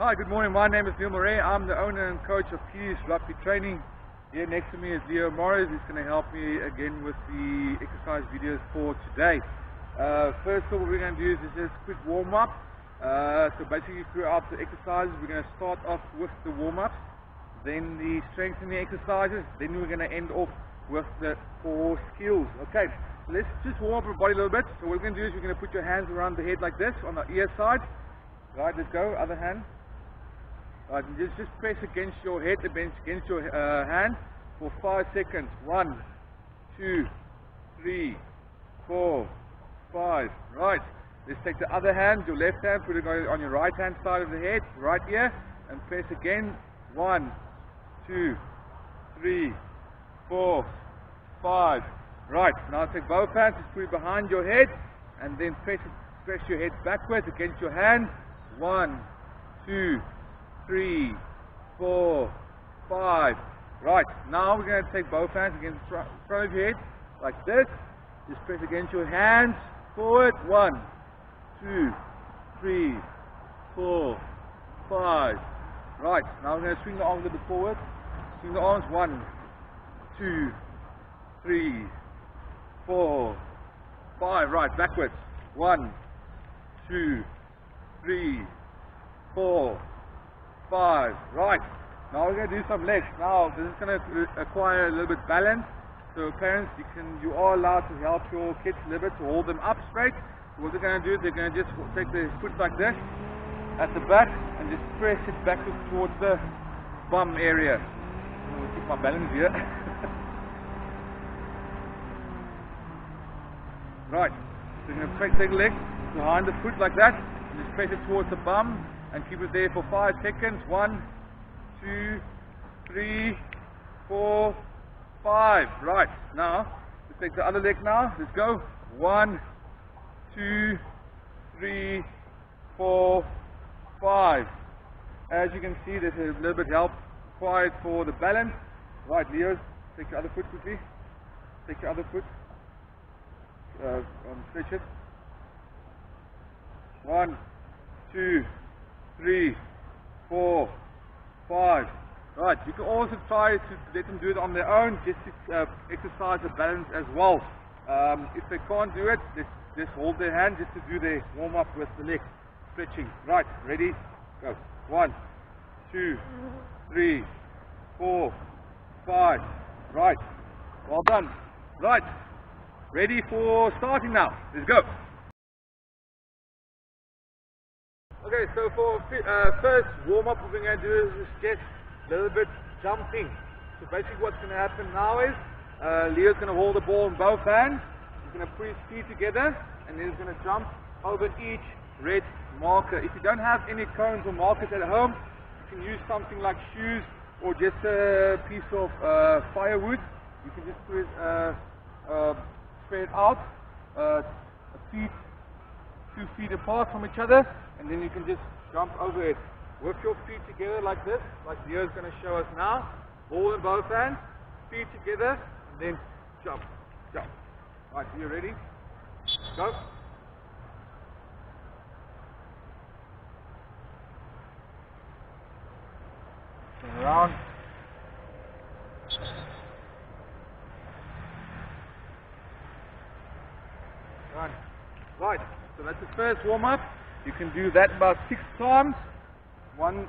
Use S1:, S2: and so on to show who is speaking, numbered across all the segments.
S1: Hi, good morning. My name is Neil Murray. I'm the owner and coach of Kiddies Rugby Training. Here next to me is Leo Morris. He's going to help me again with the exercise videos for today. Uh, first of all, what we're going to do is just a quick warm up. Uh, so basically throughout the exercises, we're going to start off with the warm ups, then the strengthening exercises, then we're going to end off with the four skills. Okay, so let's just warm up our body a little bit. So what we're going to do is we're going to put your hands around the head like this on the ear side. Right, let's go. Other hand. Right, and just, just press against your head, the bench against your uh, hand for five seconds. One, two, three, four, five. Right. Let's take the other hand, your left hand, put it on your right hand side of the head, right here, and press again. One, two, three, four, five. Right. Now take both hands, just put it behind your head, and then press, press your head backwards against your hand. One, two three, four, five. Right, now we're going to take both hands against the front of your head, like this. Just press against your hands, forward. One, two, three, four, five. Right, now we're going to swing the arms a bit forward. Swing the arms, one, two, three, four, five. Right, backwards. One, two, three, four, five. Right. Now we're going to do some legs. Now this is going to acquire a little bit balance. So parents, you can, you are allowed to help your kids a little bit to hold them up straight. So what they're going to do, is they're going to just take their foot like this at the back and just press it back towards the bum area. To keep my balance here. right. So you're going to press the leg behind the foot like that and just press it towards the bum and keep it there for five seconds. One, two, three, four, five. Right, now, let's take the other leg now. Let's go. One, two, three, four, five. As you can see, there's a little bit help required for the balance. Right, Leo, take your other foot quickly. Take your other foot. Uh, um, stretch it. One, two, three, four, five. Right, you can also try to let them do it on their own, just to uh, exercise the balance as well. Um, if they can't do it, just, just hold their hand just to do their warm up with the leg stretching. Right, ready? Go. One, two, three, four, five. Right, well done. Right, ready for starting now. Let's go. Okay, so for uh, first warm up, what we're going to do is just get a little bit jumping. So basically, what's going to happen now is uh, Leo's going to hold the ball in both hands. He's going to put his feet together, and then he's going to jump over each red marker. If you don't have any cones or markers at home, you can use something like shoes or just a piece of uh, firewood. You can just put it uh, uh spread out, uh, feet two feet apart from each other, and then you can just jump over it. With your feet together like this, like Leo's going to show us now. Ball in both hands, feet together, and then jump, jump. Right, are you ready? Go. Turn around. Run. Right. So that's the first warm up. You can do that about six times. One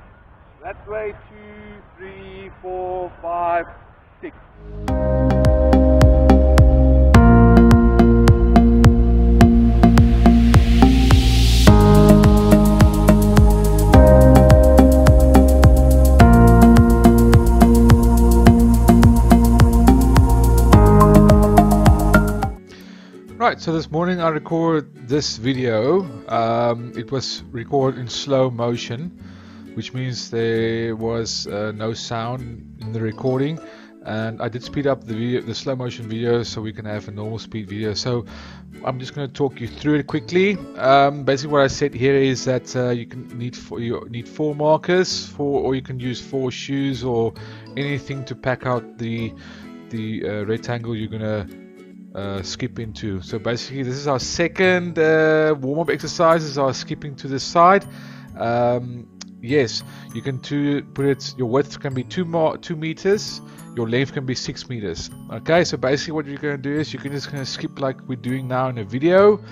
S1: that way, two, three, four, five, six.
S2: So this morning I recorded this video. Um, it was recorded in slow motion, which means there was uh, no sound in the recording. And I did speed up the video, the slow motion video, so we can have a normal speed video. So I'm just going to talk you through it quickly. Um, basically, what I said here is that uh, you can need four, you need four markers, for, or you can use four shoes or anything to pack out the the uh, rectangle you're gonna uh, skip into. So basically this is our second uh, warm-up exercise, is our skipping to the side. Um, yes, you can put it. Your width can be two more two meters. Your length can be six meters. Okay, so basically what you're going to do is you can just to skip like we're doing now in a video,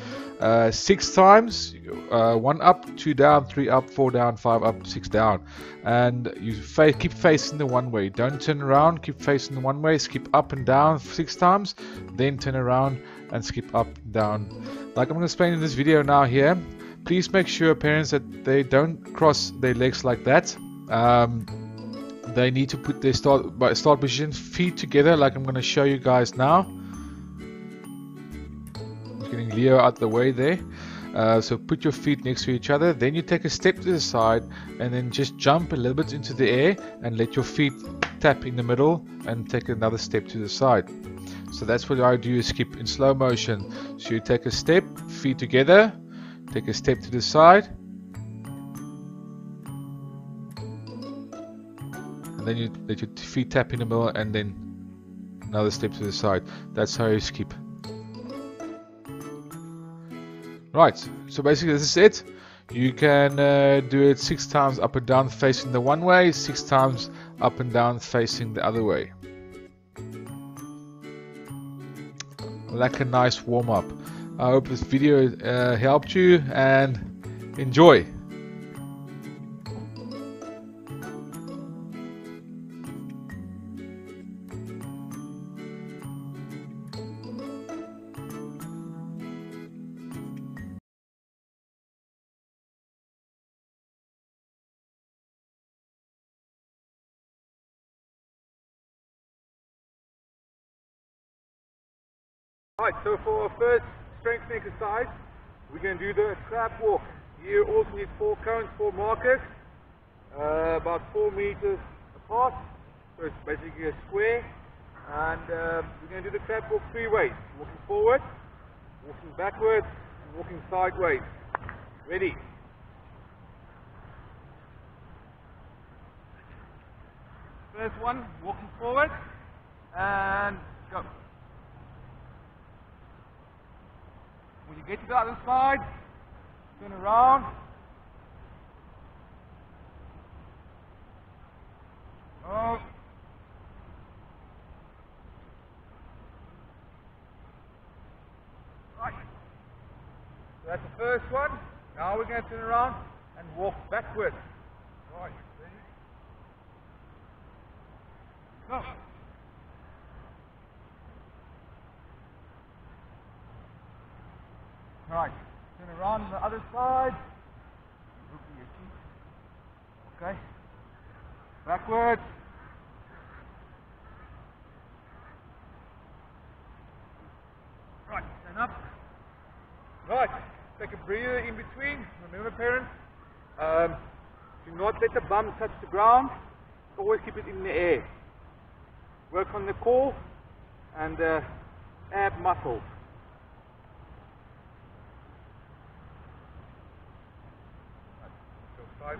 S2: uh, six times, uh, one up, two down, three up, four down, five up, six down, and you fa keep facing the one way. Don't turn around. Keep facing the one way. Skip up and down six times, then turn around and skip up down. Like I'm going to explain in this video now here please make sure parents that they don't cross their legs like that. Um, they need to put their start by start position feet together like I'm going to show you guys now. Getting Leo out the way there. Uh, so put your feet next to each other then you take a step to the side and then just jump a little bit into the air and let your feet tap in the middle and take another step to the side. So that's what I do is skip in slow motion. So you take a step feet together Take a step to the side. And then you let your feet tap in the middle and then another step to the side. That's how you skip. Right, so basically this is it. You can uh, do it six times up and down facing the one way, six times up and down facing the other way. Like a nice warm up. I hope this video uh, helped you and enjoy.
S1: Exercise, we're going to do the crab walk. You also need four cones, four markers, uh, about four meters apart. So it's basically a square. And uh, we're going to do the crab walk three ways. Walking forward, walking backwards, and walking sideways. Ready? First one, walking forward, and go. When you get to the other side, turn around. Oh. Right. That's the first one. Now we're going to turn around and walk backwards. Right. Ready? Go. Right, turn around on the other side. Okay. Backwards. Right, stand up. Right, take a breather in between. Remember parents, um, do not let the bum touch the ground. Always keep it in the air. Work on the core and uh, ab muscles.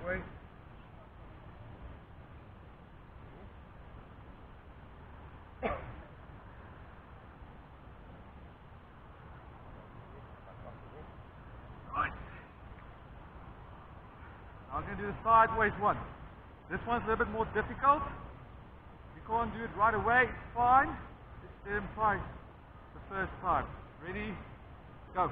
S1: Sideways. Right. I'm going to do the sideways one. This one's a little bit more difficult. You can't do it right away, it's fine. Just him try the first time. Ready? Go.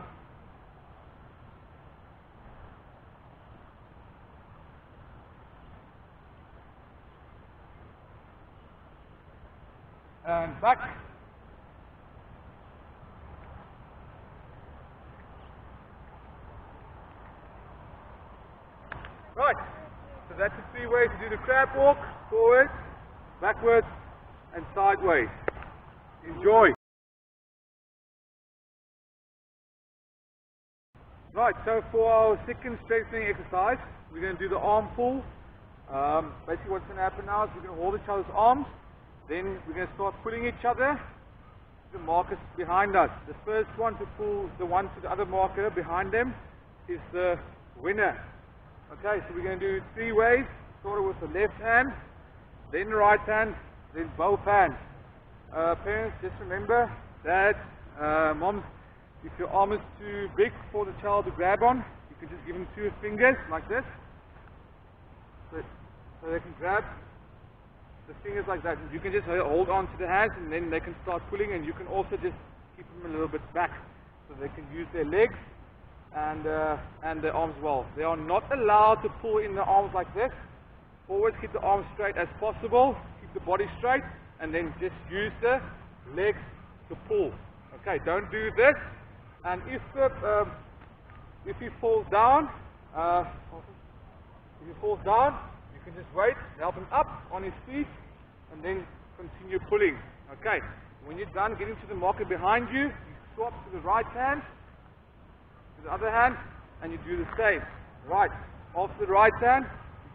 S1: And back. Right, so that's the three ways to do the crab walk, forward, backwards and sideways. Enjoy. Right, so for our second strengthening exercise, we're going to do the arm pull. Um, basically what's going to happen now is we're going to hold each other's arms then we're going to start pulling each other the markers behind us. The first one to pull the one to the other marker behind them is the winner. Okay, so we're going to do three ways. Start with the left hand, then the right hand, then both hands. Uh, parents, just remember that uh, if your arm is too big for the child to grab on, you can just give him two fingers like this. So, so they can grab the fingers like that. You can just hold on to the hands and then they can start pulling and you can also just keep them a little bit back so they can use their legs and, uh, and their arms well. They are not allowed to pull in the arms like this. Always keep the arms straight as possible. Keep the body straight and then just use the legs to pull. Okay, don't do this. And if the, um, if he falls down, uh, if he falls down, can just wait, help him up on his feet, and then continue pulling. Okay, when you're done getting to the marker behind you, you swap to the right hand, to the other hand, and you do the same. Right, off the right hand,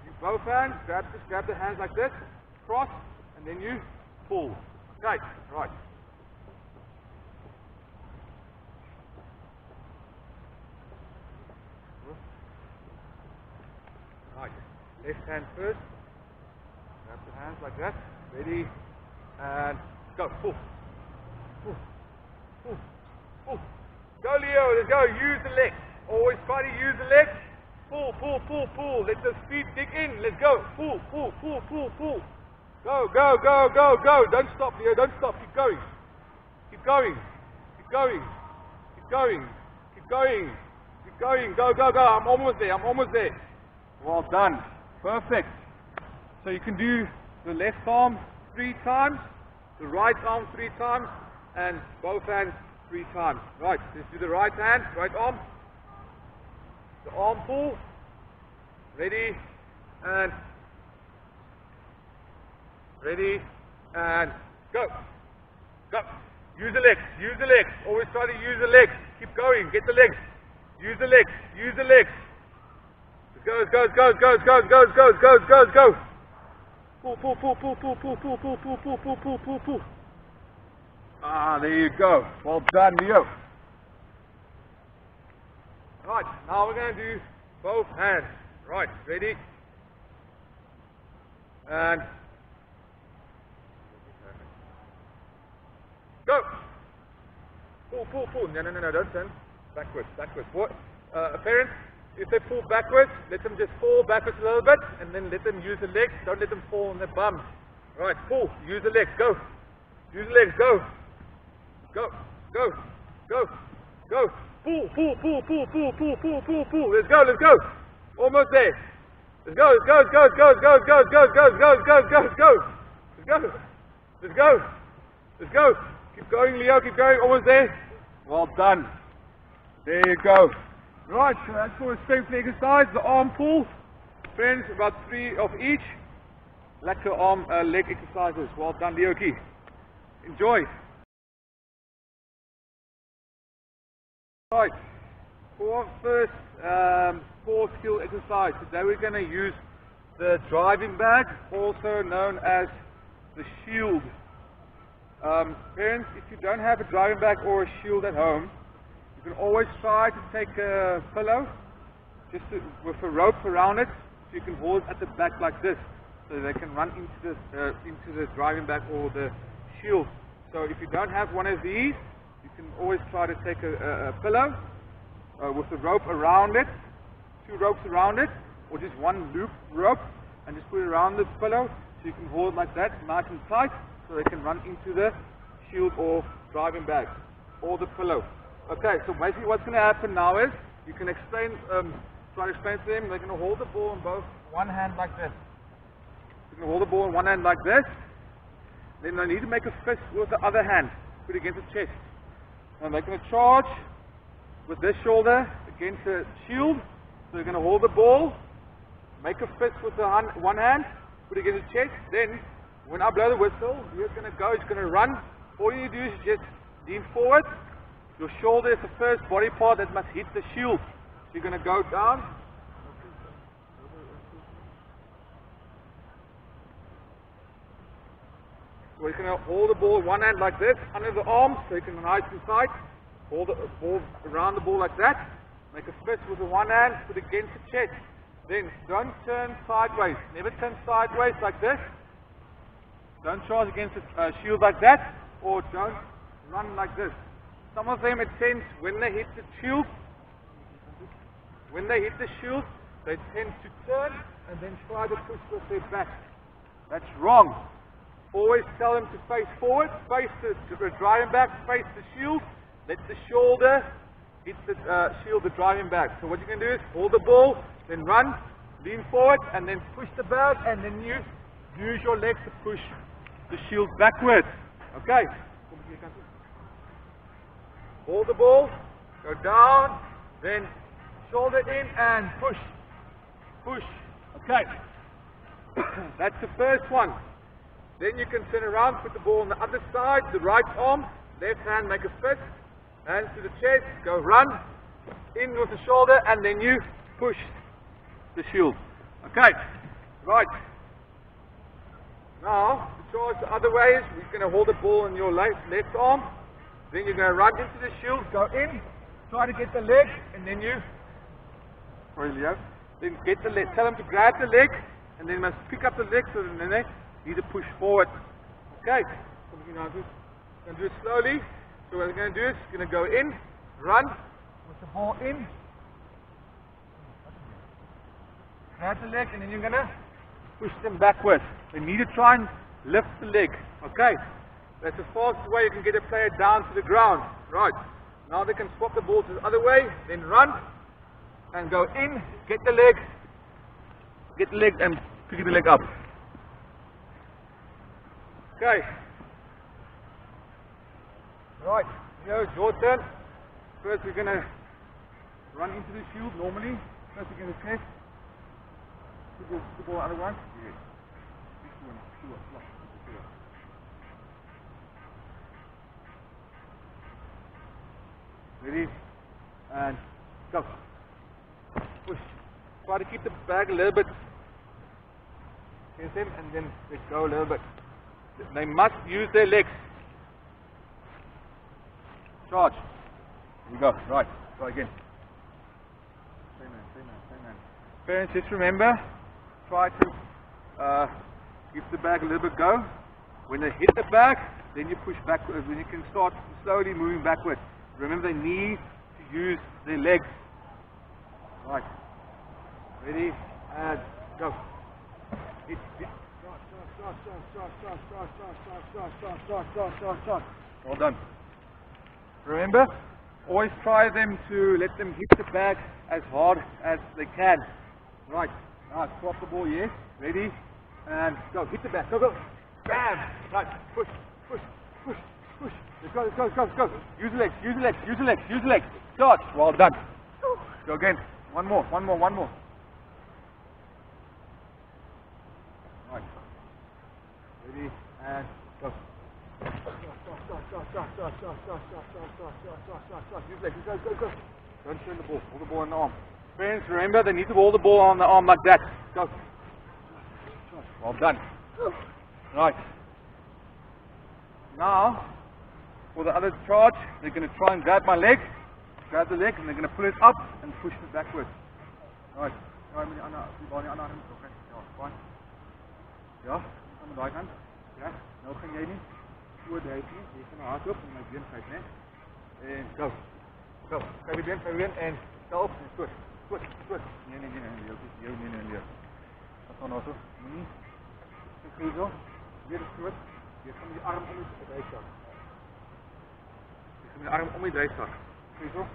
S1: you both hands, grab, just grab the hands like this, cross, and then you pull. Okay. Right. Left hand first. Grab the hands like that. Ready. And go. Pull. Pull. Pull. Go, Leo. Let's go. Use the legs. Always try to use the legs. Pull, pull, pull, pull. Let the feet dig in. Let's go. Pull, pull, pull, pull, pull. Go, go, go, go, go. Don't stop, Leo. Don't stop. Keep going. Keep going. Keep going. Keep going. Keep going. Keep going. Go, go, go. I'm almost there. I'm almost there. Well done. Perfect. So you can do the left arm three times, the right arm three times, and both hands three times. Right, let's do the right hand, right arm. The arm pull. Ready, and ready, and go. Go. Use the legs, use the legs. Always try to use the legs. Keep going, get the legs. Use the legs, use the legs. Goes, goes, goes, goes, goes, goes, goes, goes, goes, go. Pull, pull, pull, pull, pull, pull, pull, pull, pull, pull, pull, pull, pull. Ah, there you go. Well done, Leo. Right, now we're going to do both hands. Right, ready? And go. Pull, pull, pull. No, no, no, no, don't turn. Backwards, backwards. What? Uh, parents, if they pull backwards, let them just fall backwards a little bit and then let them use the legs. Don't let them fall on their bums. Right, pull. Use the legs. Go. Use the legs. Go. Go. Go. Go. Go. Pull, pull, pull, pull, pull, pull, pull, pull, pull. Let's go. Let's go. Almost there. Let's go. Let's go. Let's go. Let's go. Let's go. Let's go. Let's go. Let's go. Let's go. Let's go. Let's go. Let's go. Keep going, Leo. Keep going. Almost there. Well done. There you go. Right, so that's for a strength exercise, the arm pull. Friends, about three of each. Lateral arm uh, leg exercises. Well done, Leo Key. Enjoy. Right, for our first um, core skill exercise, today we're going to use the driving bag, also known as the shield. Um, parents, if you don't have a driving bag or a shield at home, you can always try to take a pillow just to, with a rope around it so you can hold at the back like this so they can run into the, uh, into the driving bag or the shield. So if you don't have one of these, you can always try to take a, a, a pillow uh, with a rope around it, two ropes around it, or just one loop rope and just put it around the pillow so you can hold like that, nice and tight, so they can run into the shield or driving bag or the pillow. Okay, so basically what's going to happen now is you can explain, um, try to explain to them. They're going to hold the ball in both one hand like this. You can hold the ball in one hand like this. Then they need to make a fist with the other hand, put it against the chest. And they're going to charge with this shoulder against the shield. So they're going to hold the ball, make a fist with the hand, one hand, put it against the chest. Then when I blow the whistle, you're going to go, it's going to run. All you do is just lean forward your shoulder is the first body part that must hit the shield. So you're going to go down. So going to hold the ball one hand like this under the arm so you can hide inside. Hold the ball around the ball like that. Make a fist with the one hand, put against the chest. Then don't turn sideways. Never turn sideways like this. Don't charge against the uh, shield like that. Or don't run like this. Some of them it sends when they hit the shield, when they hit the shield, they tend to turn and then try to push with their back. That's wrong. Always tell them to face forward, face the, driving bag, face the shield, let the shoulder hit the uh, shield, the driving bag. So what you can do is hold the ball, then run, lean forward, and then push the bag, and then you use your legs to push the shield backwards. Okay. Hold the ball, go down, then shoulder in and push, push. Okay. That's the first one. Then you can turn around, put the ball on the other side, the right arm, left hand, make a fist, hands to the chest, go run, in with the shoulder, and then you push the shield. Okay, right. Now, to charge the other way is you're going to hold the ball in your left, left arm, then you're going to run into the shield, go in, try to get the leg, and then you, Leo, then get the leg, tell them to grab the leg, and then must pick up the leg so then they need to push forward. Okay, so we're going to do it slowly. So what we're going to do is going to go in, run, with the ball in, grab the leg, and then you're going to push them backwards. They need to try and lift the leg. Okay, that's the fastest way you can get a player down to the ground. Right, now they can swap the ball to the other way, then run, and go in, get the leg, get the leg, and pick the leg up. Okay. Right, here's your turn. First we're gonna run into the shield normally. First we're gonna test. Put the, put the ball other one. Yes. This one, two, Ready? And go. Push. Try to keep the bag a little bit against them and then let go a little bit. They must use their legs. Charge. Here we go. Right. Try again. Same man, same man, same man. Parents, just remember, try to uh, give the bag a little bit go. When they hit the bag, then you push backwards. Then you can start slowly moving backwards. Remember, they need to use their legs. Right. Ready? And go. Hit, hit. Well done. Remember, always try them to let them hit the bag as hard as they can. Right. Now swap the ball, yes. Ready? And go. Hit the bag. Go, go. Bam. Right. Push, push, push, Push. Let's go, let's go, let's go, let's go. Use the legs, use the legs, use the legs, use the legs. Dodge. Well done. Go again. One more, one more, one more. Right. Ready, and go. Use legs, go, go, go. Don't turn the ball, hold the ball on the arm. Friends, remember, they need to hold the ball on the arm like that. Go. Well done. Right. Now, for the other charge, they're going to try and grab my leg, grab the leg, and they're going to pull it up and push it backwards. Right. Right, gaan die arm om die dryfsak. Kyk zo.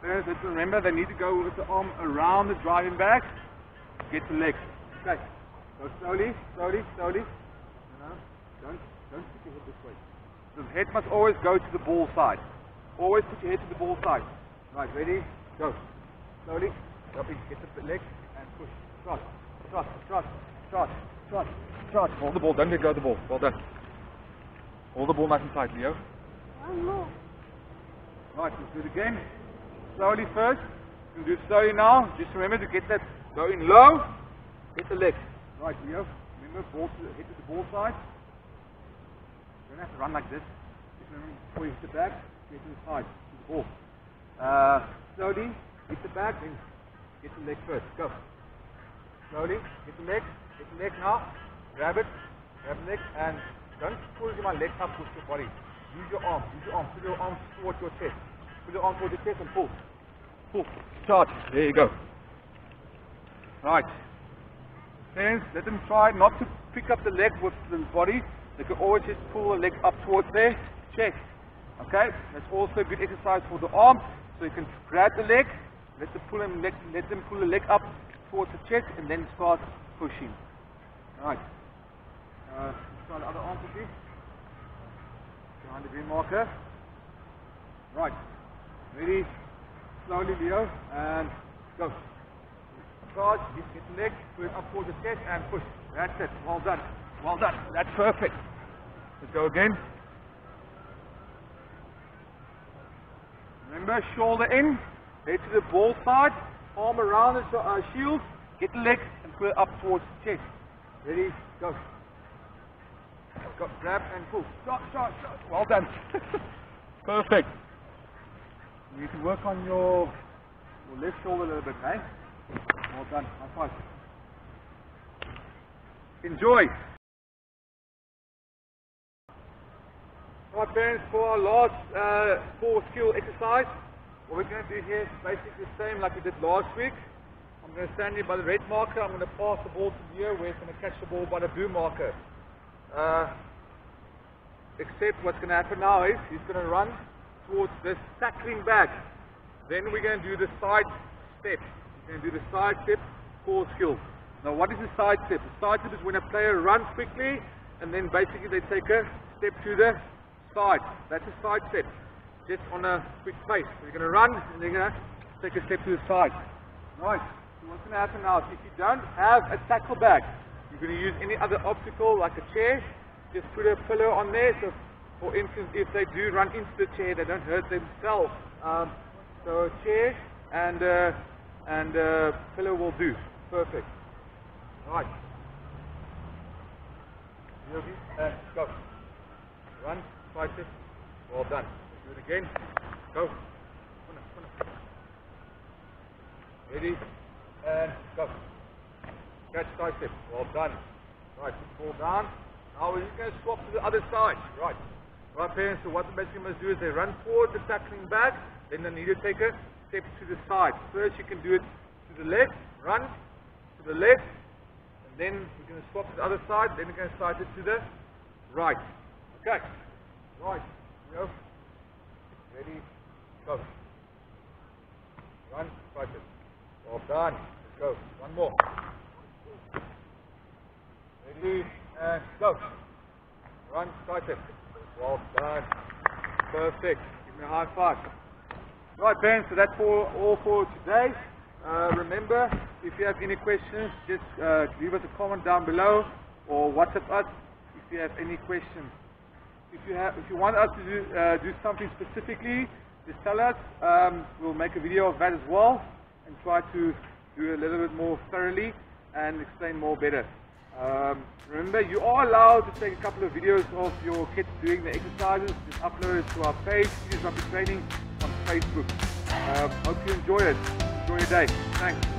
S1: Parents, remember they need to go with the arm around the driving bag, get the legs. Okay. Go slowly, slowly, slowly. Don't, don't put your head this way. The head must always go to the ball side. Always put your head to the ball side. Right, ready? Go. Slowly. In, get the legs and push. Trot, trot, trot, trot, trot, trot. Hold the ball. Don't let go of the ball. Well done. Hold the ball nice and tight, Leo. Right, let's do it again. Slowly first. You do it slowly now. Just remember to get that go in low. Get the legs. Right, Leo. Remember, ball to the, hit to the ball side. You don't have to run like this. Just remember before you hit the back, get to the side, to the ball. Uh, slowly, hit the back, then get the leg first. Go. Slowly, get the leg, get the leg now. Grab it, grab the leg, and don't pull my leg up push your body. Use your arm, use your arm, put your arm towards your chest. Put your arm towards your chest and pull. Pull. Start. There you go. Right. Hands, let them try not to pick up the leg with the body. They can always just pull the leg up towards their chest. Okay? That's also a good exercise for the arm. So you can grab the leg, let them pull them, let, let them pull the leg up towards the chest and then start pushing. Alright. Uh, try the other arm quickly. Behind the green marker. Right. Ready? Slowly, Leo. And go. Charge, get the leg, it up towards the chest and push. That's it. Well done. Well done. That's perfect. Let's go again. Remember, shoulder in, head to the ball side, arm around the uh, shield, get the leg and pull up towards the chest. Ready, go. Go, grab and pull. Shot, shot, shot. Well done. Perfect. You need to work on your, your left shoulder a little bit, eh? Well done. High five. Enjoy. Right, parents, for our last uh, four skill exercise, what we're going to do here is basically the same like we did last week. I'm going to stand here by the red marker. I'm going to pass the ball to Leo where it's going to catch the ball by the blue marker. Uh, except what's going to happen now is he's going to run towards this tackling back. Then we're going to do the side step. We're going to do the side step core skill. Now what is the side step? The side step is when a player runs quickly and then basically they take a step to the side. That's a side step. Just on a quick pace. So you're going to run and you're going to take a step to the side. Nice. So what's going to happen now is if you don't have a tackle bag, you're going to use any other obstacle like a chair. Just put a pillow on there. So for instance, if they do run into the chair, they don't hurt themselves. Um, so a chair and uh, and uh, pillow will do. Perfect. Right. Yogi, and go. Run, fight it. Well done. Do it again. Go. Ready, and go. Catch step. Well done. Right, ball down. Now we're going to swap to the other side. Right. Right, parents, so what the best basically must do is they run forward the tackling back, then the need to steps to the side. First you can do it to the left, run to the left, and then we're going to swap to the other side, then we're going to slide it to the right. Okay. Right. Go. Ready. Go. Run. Fight it. Well done. Let's go. One more. Ready. And go. Run. It. Well done. Perfect. Give me a high five. Right, Ben, so that's for, all for today. Uh, remember, if you have any questions, just uh, leave us a comment down below or WhatsApp us if you have any questions. If you, have, if you want us to do, uh, do something specifically, just tell us. Um, we'll make a video of that as well and try to do a little bit more thoroughly and explain more better. Um, remember, you are allowed to take a couple of videos of your kids doing the exercises. Just upload it to our page, Kiddies Rugby Training on Facebook. Um, hope you enjoy it. Enjoy your day. Thanks.